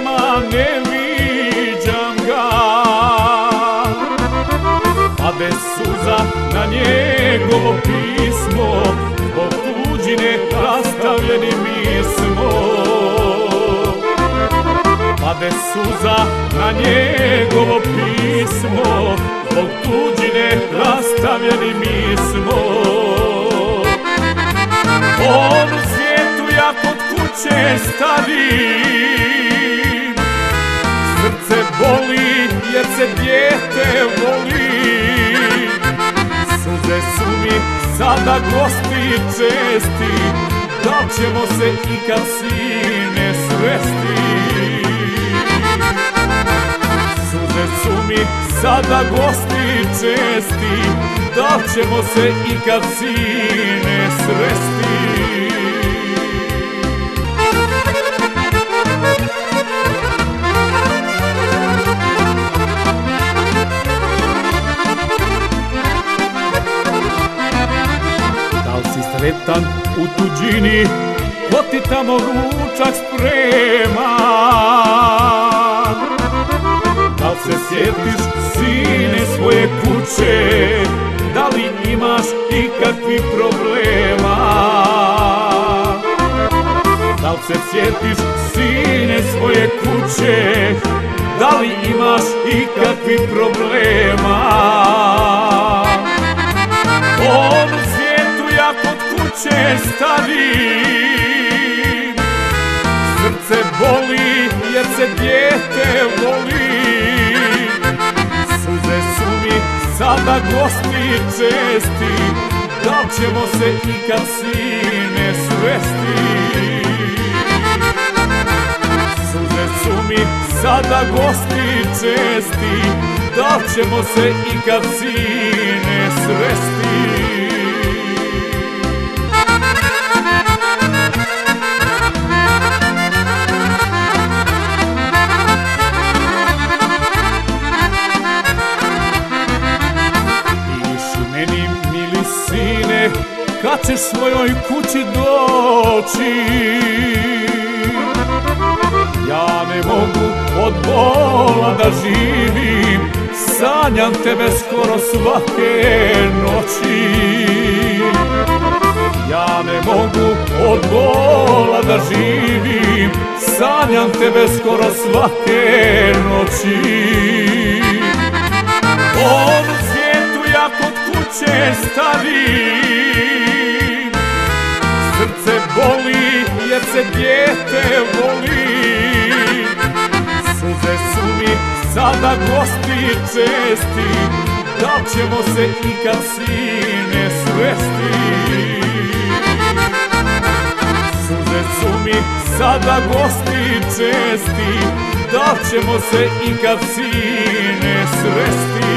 suzama ne viđam ga. Pade suza na njegovo pismo Zbog tuđine rastavljeni mi smo. Pade suza na njegovo pismo Zbog tuđine rastavljeni mi smo kuće stavim Srce boli jer se dijete voli. Suze su mi sada gosti česti. Da ćemo se ikad sine svesti? Suze su mi sada gosti česti. Da ćemo se ikad sine sretan u tuđini Ko ti tamo ručak sprema? Da li se sjetiš sine svoje kuće? Da li imaš ikakvi problema? Da li se sjetiš sine svoje kuće? Da li imaš ikakvi problema dijete voli. Suze su mi sada gosti česti Da li ćemo se ikad sine svesti? Suze su mi sada gosti česti Da li ćemo se ikad sine sresti Kad ćeš svojoj kući doći. Ja ne mogu od bola da živim Sanjam tebe skoro svake noći. Ja ne mogu od bola da živim Sanjam tebe skoro svake noći. U svijetu ja kod kuće stavim jer se dijete voli. Suze su mi sada gosti česti. Da ćemo se ikad sine svesti? Suze su mi sada gosti česti. Da ćemo se ikad sine sresti